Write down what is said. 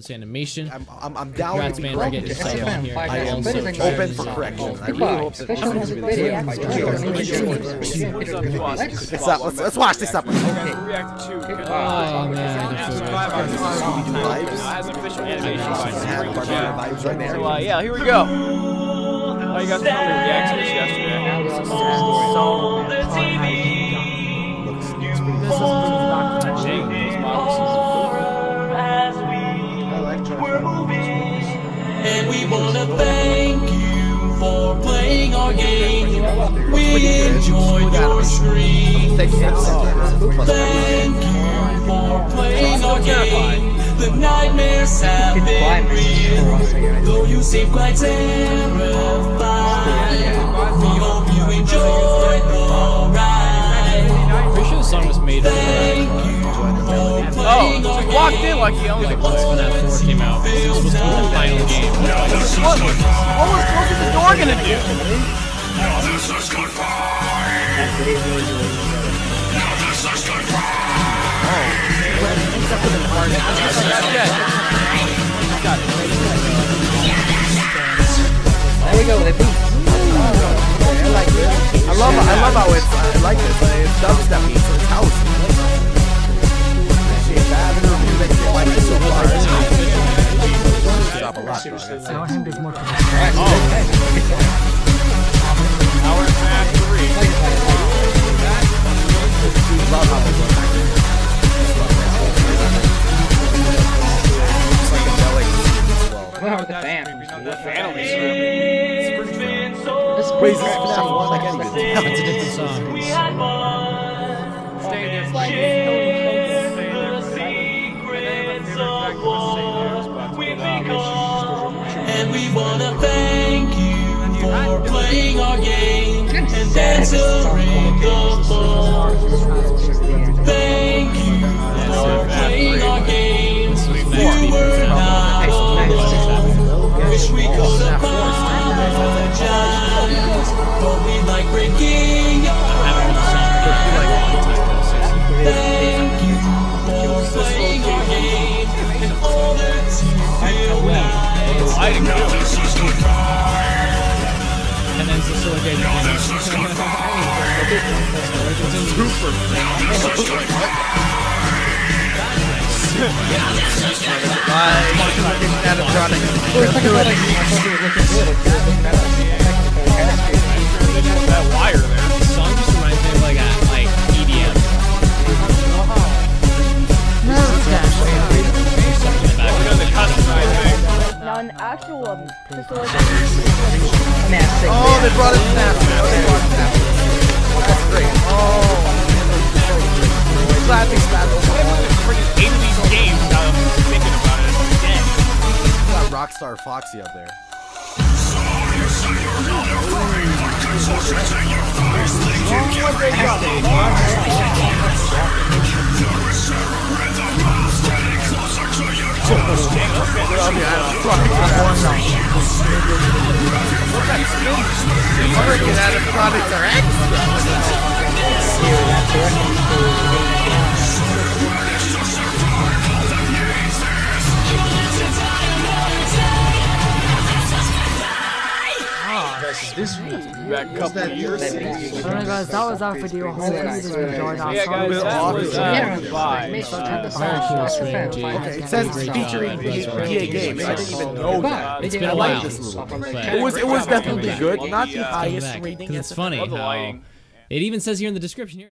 this animation. I'm, I'm, I'm down Congrats, man, be for getting I yourself on here. I am Also, open for correction. I really hope that Official this is music really video. Let's. Let's, let's watch this up. Okay. Oh, man. that's so good. Scooby-Doo vibes. Has official animation by Have Scooby Barbarian vibes right there. So uh, yeah, here we go. Oh, you guys probably react yesterday. And wanna thank you for playing our game. We enjoyed your stream. Thank you for Thank you for playing our game. The nightmares have been real. Though you seem quite terrified. Playing our walked in like he owns like it. once when that 4 came out. This was supposed to be the final game. What was, what was what the door gonna do? Oh. There we go, they beat. I love I love how it's I like this. It's dubstep so it's house. Stop a a half, three. Love the Wait, this FNAF 1? I can't even tell. It's a song. And we wanna thank you for playing our game and answering the And then Cecilia gave That wire there. An actual um, facility. Oh, they brought in Snap. Oh, they brought in Snap. That's great. Oh. Glad they eight of these games I'm thinking about it again. Got Rockstar Foxy up there. Freaking animatronics are extra. Back a couple of years. Alright guys, that was our video. Hope you guys enjoyed our Yeah, guys, that was Yeah. bye. Okay, it says featuring EA games. I didn't even know that. It's been I a like while. this little It was it was definitely good. Not the highest back. rating. 'Cause it's funny how it even says here in the description here.